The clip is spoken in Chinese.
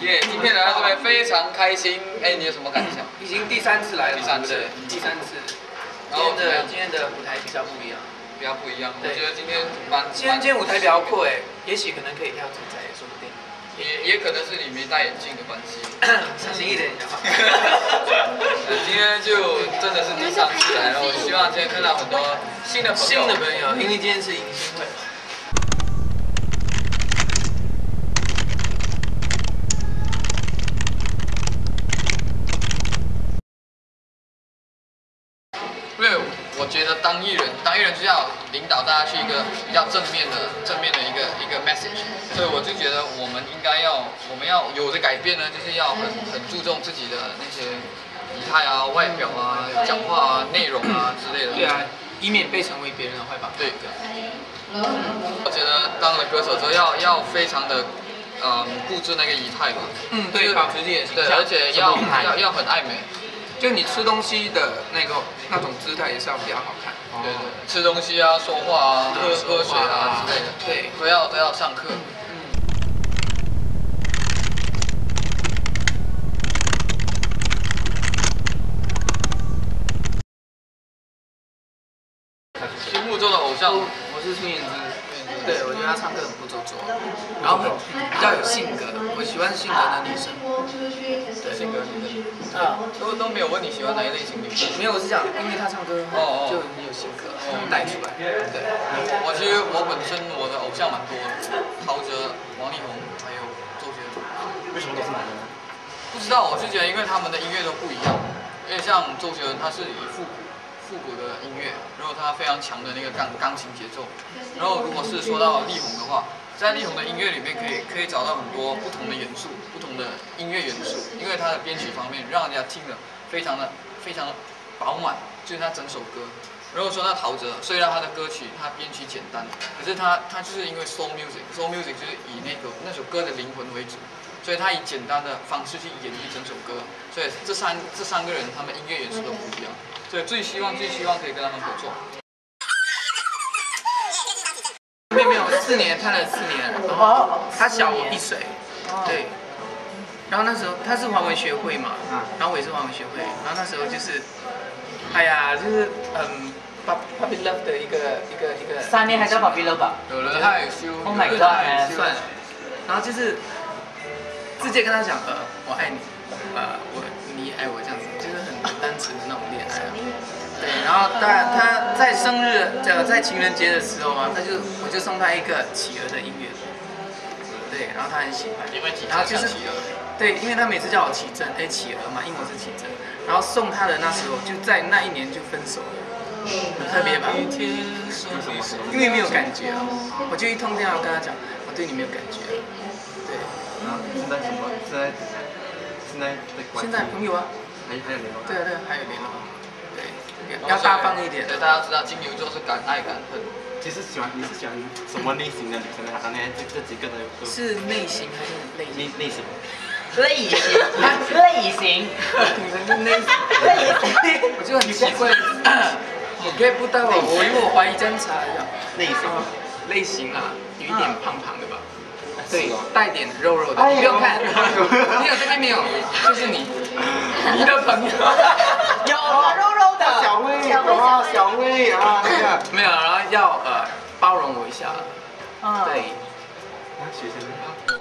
耶，今天来到这边非常开心。哎，你有什么感想？已经第三次来了，第三次，第三次。然后的今天的舞台比较不一样，比较不一样。我觉得今天蛮……今天今天舞台比较阔哎，也许可能可以跳主宰，也说不定。也也可能是你没戴眼镜的关系。小心一点，就好。今天就真的是第三次来了，我希望今天看到很多新的朋友。新的朋友，因为今天是迎新会。因为我觉得当艺人，当艺人就要领导大家去一个比较正面的、正面的一个一个 message，所以我就觉得我们应该要，我们要有的改变呢，就是要很很注重自己的那些仪态啊、外表啊、讲话啊、内容啊之类的。对啊，以免被成为别人的坏榜样。对。我觉得当了歌手之后，要要非常的，嗯，固执那个仪态吧。嗯，对，保持自己的形象。对，而且要要要很爱美。就你吃东西的那个那种姿态也是要比较好看。对对，吃东西啊，说话啊，喝喝水啊之类的，对，都要都要上课。心目中的偶像，我是孙燕姿。对，我觉得她唱歌很不做作，然后比较有性格，我喜欢性格的女生。对，性格女生。啊，都都没有问你喜欢哪一类型女生？没有，我是讲，因为她唱歌哦就你有性格，带出来。对，我其实我本身我的偶像蛮多的，陶喆、王力宏还有周杰伦。为什么都是男的呢？不知道，我是觉得因为他们的音乐都不一样，因为像周杰伦他是以复古。复古的音乐，然后他非常强的那个钢钢琴节奏，然后如果是说到力宏的话，在力宏的音乐里面可以可以找到很多不同的元素，不同的音乐元素，因为他的编曲方面让人家听了非常的非常饱满，就是他整首歌。如果说到陶喆，虽然他的歌曲他编曲简单，可是他他就是因为 soul music，soul music 就是以那个那首歌的灵魂为主，所以他以简单的方式去演绎整首歌，所以这三这三个人他们音乐元素都不一样。所以，最希望最希望可以跟他们合作。没有没有，四年拍了四年，然后他小我一岁，对。然后那时候他是华文学会嘛，然后我也是华文学会，然后那时候就是，哎呀，就是嗯，Puppy Love 的一个一个一个。三年还叫 Puppy Love 吧？有了害羞，Oh my God，算了。然后就是直接跟他讲，呃，我爱你，呃，我你爱我这样子，就是很单纯的那种恋爱。对，然后他他在生日呃在情人节的时候啊，他就我就送他一个企鹅的音乐，对，然后他很喜欢，因为然后就是企鹅，对，因为他每次叫我起真，哎，企鹅嘛，英文是起真，然后送他的那时候就在那一年就分手了，很特别吧？因为没有感觉啊，我就一通电话跟他讲，我对你没有感觉，对，然后现在什么？现在现在在现在朋友啊，还还有联络？对啊对啊，还有联络。要大方一点。对，大家知道金牛座是敢爱敢恨。其实喜欢你是喜欢什么类型的？女生呢？刚才这这几个都有。是内型还是类内内型？类型，类型。女生是内型。类型。我就很奇怪，我 get 不到啊！我因为我怀疑侦查一下。类型。类型啊，有一点胖胖的吧？对，带点肉肉的。不用看，你有这边没有？就是你，你的朋友。有肉肉的。小薇，啊，小薇啊，那个。没有，然后要呃包容我一下。嗯。对。学生。